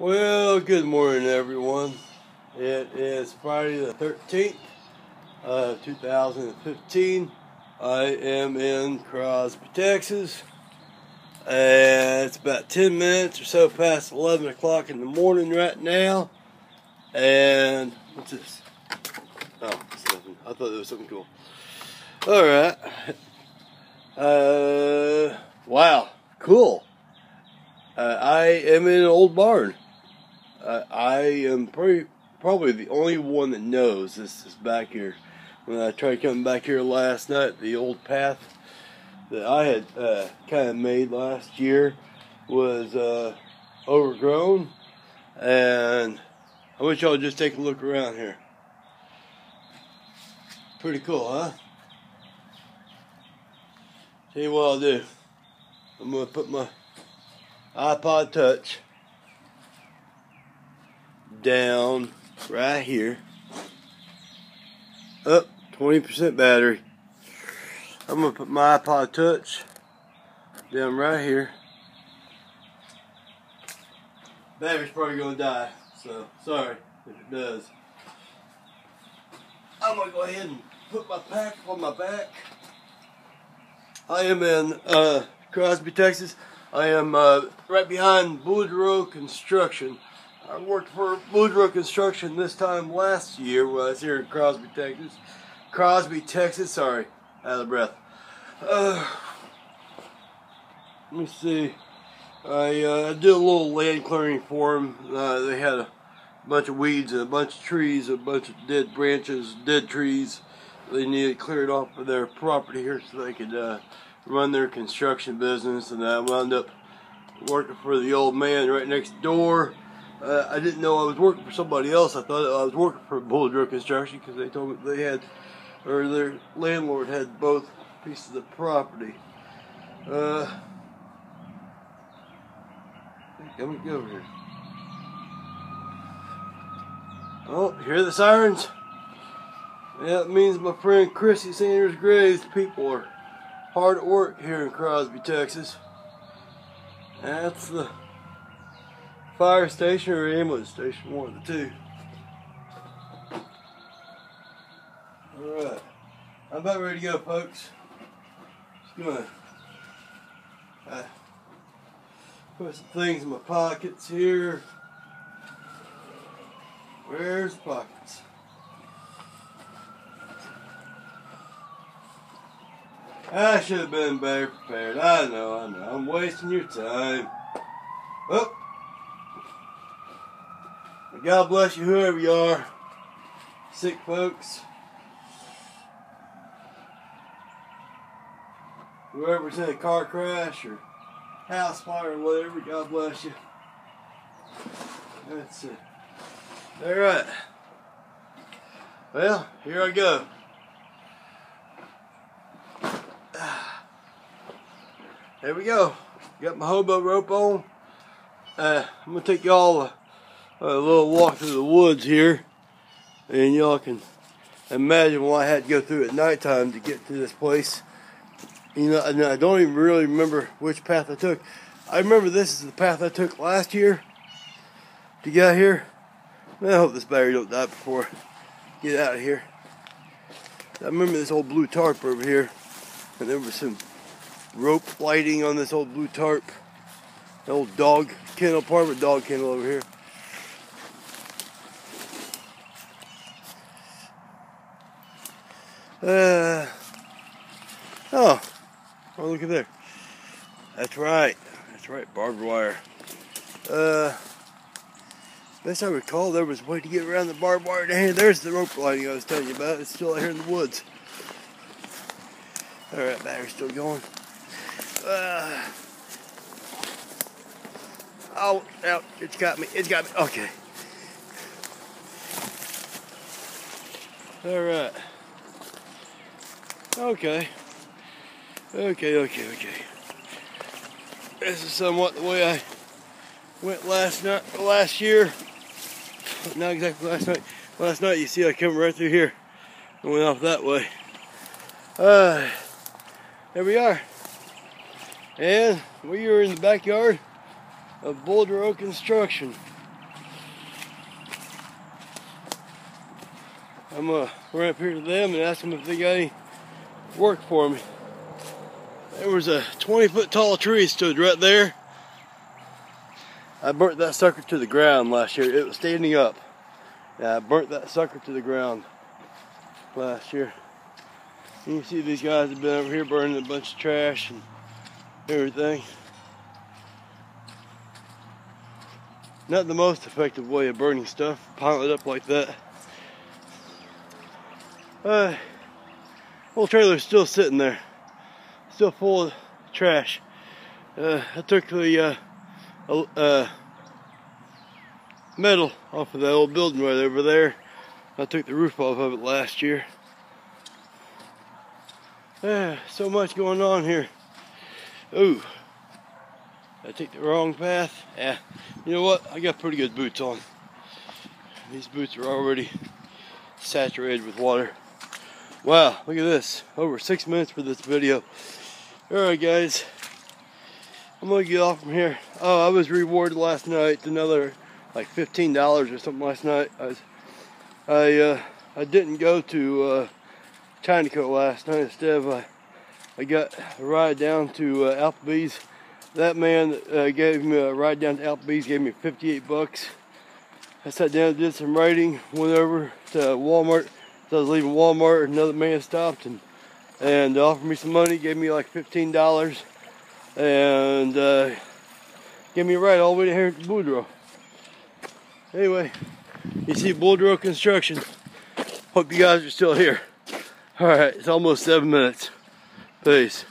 Well, good morning, everyone. It is Friday the 13th, uh, 2015. I am in Crosby, Texas. And it's about 10 minutes or so past 11 o'clock in the morning right now. And what's this? Oh, nothing. I thought it was something cool. Alright. Uh, wow, cool. Uh, I am in an old barn. Uh, I am pretty, probably the only one that knows this is back here. When I tried coming back here last night, the old path that I had uh, kind of made last year was uh, overgrown. And I want y'all just take a look around here. Pretty cool, huh? Tell you what I'll do. I'm going to put my iPod Touch down right here. Up, 20% battery. I'm to put my iPod Touch down right here. Battery's probably to die, so sorry if it does. I'm to go ahead and put my pack on my back. I am in uh, Crosby, Texas. I am uh, right behind Boudreaux Construction. I worked for Boudreaux Construction this time last year when I was here in Crosby, Texas. Crosby, Texas, sorry, out of breath. Uh, let me see. I, uh, did a little land clearing for them. Uh, they had a bunch of weeds and a bunch of trees, a bunch of dead branches, dead trees. They needed cleared off of their property here so they could uh, run their construction business. And I wound up working for the old man right next door. Uh, I didn't know I was working for somebody else. I thought I was working for Boudreaux Construction because they told me they had, or their landlord had both pieces of property. Uh, come me go over here. Oh, hear the sirens? Yeah, it means my friend Chrissy Sanders Gray's people are hard at work here in Crosby, Texas. That's the fire station or ambulance station, one of the two. Alright, I'm about ready to go, folks. Just gonna uh, put some things in my pockets here. Where's the pockets? I should have been better prepared. I know, I know. I'm wasting your time. Well, God bless you, whoever you are. Sick folks. Whoever's in a car crash or house fire or whatever, God bless you. That's it. Alright. Well, here I go. There we go. Got my hobo rope on. Uh, I'm gonna take y'all a, a, little walk through the woods here, and y'all can imagine what I had to go through at nighttime to get to this place. You know, I don't even really remember which path I took. I remember this is the path I took last year to get out here. I hope this battery don't die before I get out of here. I remember this old blue tarp over here, and there was some rope lighting on this old blue tarp. The old dog kennel, part apartment dog kennel over here. Uh, oh, oh, look at there. That's right. That's right, barbed wire. Uh, best I recall, there was a way to get around the barbed wire down. There's the rope lighting I was telling you about. It's still out here in the woods. All right, battery's still going. Uh, oh, no, it's got me. It's got me. Okay. All right. Okay. Okay, okay, okay. This is somewhat the way I went last night, last year. Not exactly last night. Last night, you see, I come right through here and went off that way. Uh, there we are. And we are in the backyard of Boudreaux Construction. I'm uh, we're up here to them and ask them if they got any work for me. There was a 20 foot tall tree stood right there. I burnt that sucker to the ground last year. It was standing up. Yeah, I burnt that sucker to the ground last year. You can see these guys have been over here burning a bunch of trash and everything. Not the most effective way of burning stuff, pile it up like that. Uh, whole trailer's still sitting there, still full of trash. Uh, I took the uh, uh, metal off of that old building right over there. I took the roof off of it last year. Yeah, so much going on here. Ooh, I took the wrong path. Yeah, you know what? I got pretty good boots on. These boots are already saturated with water. Wow, look at this. Over six minutes for this video. Alright guys, I'm gonna get off from here. Oh, I was rewarded last night another like $15 or something last night. I, was, I, uh, I didn't go to uh, Chinaco last night. Instead of, uh, I got a ride down to uh, Applebee's. That man uh, gave me a ride down to Applebee's, gave me 58 bucks. I sat down, did some writing, went over to Walmart. So I was leaving Walmart, another man stopped and and offered me some money, gave me like $15, and uh, gave me a ride all the way to here to Boudreaux. Anyway, you see Boudreaux Construction. Hope you guys are still here. All right, it's almost seven minutes. Peace.